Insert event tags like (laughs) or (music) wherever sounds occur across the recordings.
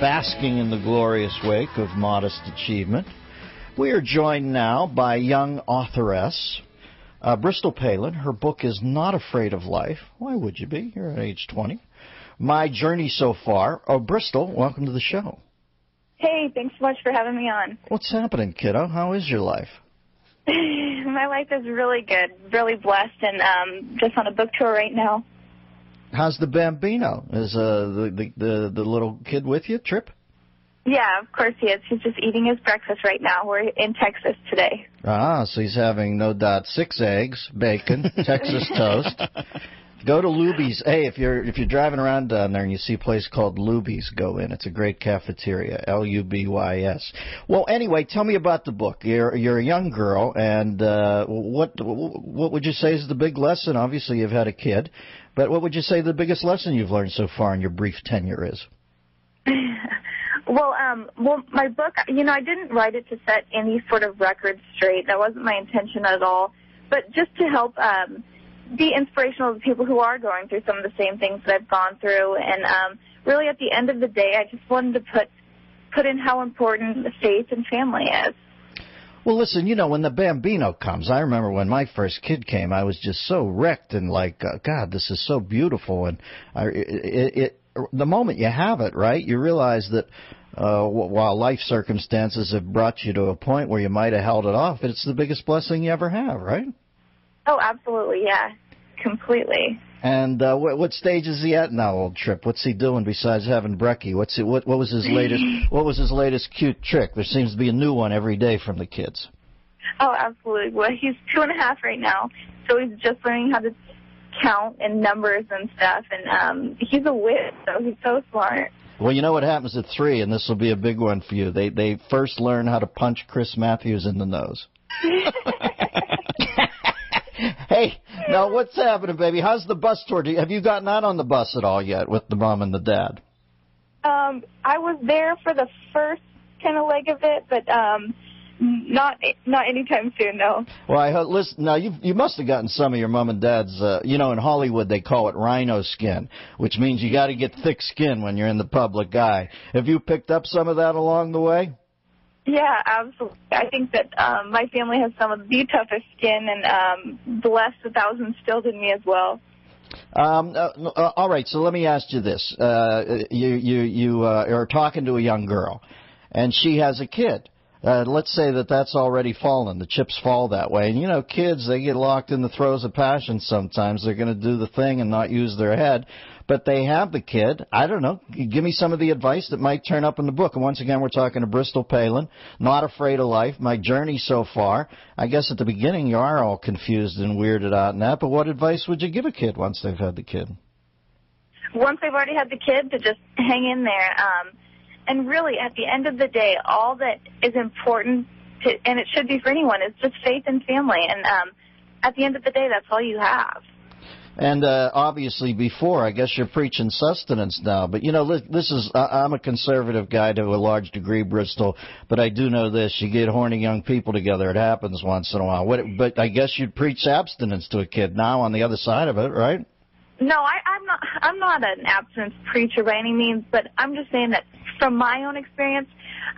basking in the glorious wake of modest achievement. We are joined now by young authoress uh, Bristol Palin. Her book is Not Afraid of Life. Why would you be? You're at age 20. My journey so far. Oh, Bristol, welcome to the show. Hey, thanks so much for having me on. What's happening, kiddo? How is your life? (laughs) My life is really good, really blessed, and um, just on a book tour right now. How's the bambino? Is uh, the, the the the little kid with you? Tripp? Yeah, of course he is. He's just eating his breakfast right now. We're in Texas today. Ah, so he's having no doubt six eggs, bacon, (laughs) Texas toast. (laughs) Go to Luby's. Hey, if you're if you're driving around down there and you see a place called Luby's, go in. It's a great cafeteria. L U B Y S. Well, anyway, tell me about the book. You're you're a young girl, and uh, what what would you say is the big lesson? Obviously, you've had a kid, but what would you say the biggest lesson you've learned so far in your brief tenure is? (laughs) Well, um, well, my book, you know, I didn't write it to set any sort of record straight. That wasn't my intention at all. But just to help um, be inspirational to people who are going through some of the same things that I've gone through. And um, really, at the end of the day, I just wanted to put put in how important faith and family is. Well, listen, you know, when the Bambino comes, I remember when my first kid came, I was just so wrecked and like, uh, God, this is so beautiful. And I, it, it, the moment you have it, right, you realize that uh, while life circumstances have brought you to a point where you might have held it off, it's the biggest blessing you ever have, right? Oh, absolutely, yeah, completely. And uh, what, what stage is he at now, old Tripp? What's he doing besides having brekkie? What's he, what what was his latest (laughs) what was his latest cute trick? There seems to be a new one every day from the kids. Oh, absolutely. Well, he's two and a half right now, so he's just learning how to count and numbers and stuff. And um, he's a wit, so he's so smart. Well, you know what happens at three, and this will be a big one for you. They they first learn how to punch Chris Matthews in the nose. (laughs) hey, now what's happening, baby? How's the bus tour? You, have you gotten out on the bus at all yet with the mom and the dad? Um, I was there for the first kind of leg of it, but um, not not anytime soon, no. Well, I listen. Now you you must have gotten some of your mom and dad's. Uh, you know, in Hollywood they call it rhino skin, which means you got to get thick skin when you're in the public eye. Have you picked up some of that along the way? Yeah, absolutely. I think that um, my family has some of the toughest skin, and um, blessed that that was instilled in me as well. Um, uh, uh, all right, so let me ask you this: uh, you you you uh, are talking to a young girl, and she has a kid uh, let's say that that's already fallen. The chips fall that way. And you know, kids, they get locked in the throes of passion sometimes. They're going to do the thing and not use their head. But they have the kid. I don't know. Give me some of the advice that might turn up in the book. And once again, we're talking to Bristol Palin. Not afraid of life. My journey so far. I guess at the beginning you are all confused and weirded out and that. But what advice would you give a kid once they've had the kid? Once they've already had the kid, to just hang in there. Um, and really, at the end of the day, all that is important, to, and it should be for anyone, is just faith and family. And um, at the end of the day, that's all you have. And uh, obviously, before I guess you're preaching sustenance now. But you know, this is I'm a conservative guy to a large degree, Bristol. But I do know this: you get horny young people together. It happens once in a while. What, but I guess you'd preach abstinence to a kid now on the other side of it, right? No, I, I'm not. I'm not an abstinence preacher by any means. But I'm just saying that from my own experience,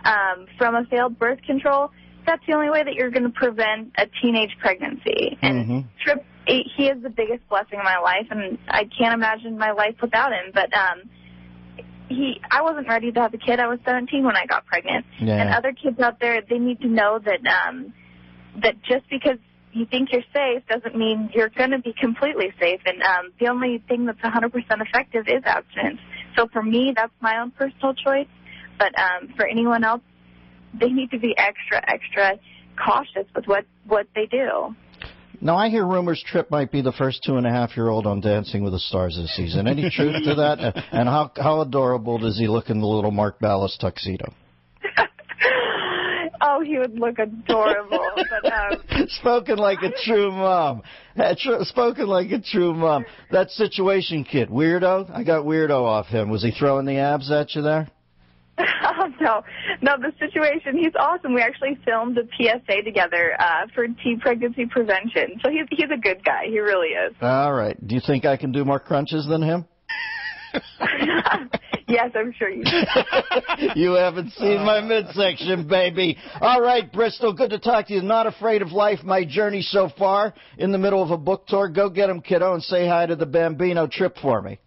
um, from a failed birth control, that's the only way that you're going to prevent a teenage pregnancy. And mm-hmm. Tripp, he is the biggest blessing in my life, and I can't imagine my life without him. But um, he, I wasn't ready to have a kid. I was 17 when I got pregnant. Yeah. And other kids out there, they need to know that um, that just because you think you're safe doesn't mean you're going to be completely safe. And um, the only thing that's 100% effective is abstinence. So for me, that's my own personal choice. But um, for anyone else, they need to be extra, extra cautious with what what they do. Now I hear rumors Tripp might be the first two and a half year old on Dancing with the Stars this season. Any truth to that? (laughs) And how how adorable does he look in the little Mark Ballas tuxedo? Oh, he would look adorable. (laughs) but, um... Spoken like a true mom. Spoken like a true mom. That situation kid, weirdo. I got weirdo off him. Was he throwing the abs at you there? Oh (laughs) no, no. The situation. He's awesome. We actually filmed a PSA together uh, for teen pregnancy prevention. So he's he's a good guy. He really is. All right. Do you think I can do more crunches than him? (laughs) Yes, I'm sure you. (laughs) you haven't seen my midsection, baby. All right, Bristol, good to talk to you. Not afraid of life. My journey so far in the middle of a book tour. Go get him, kiddo, and say hi to the Bambino Tripp for me.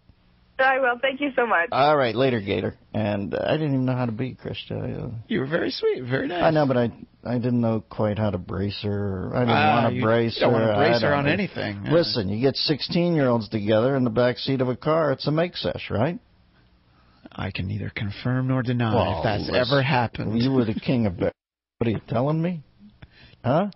I will. Thank you so much. All right, later, Gator. And uh, I didn't even know how to be Krista. Uh, You were very sweet, very nice. I know, but I I didn't know quite how to brace her. I didn't Ah, want to you brace don't her. want to brace her on anything. Uh, Listen, you get 16 year olds together in the back seat of a car. It's a make sesh, right? I can neither confirm nor deny Well, if that's ever happened. You were the king of. What are you telling me? Huh?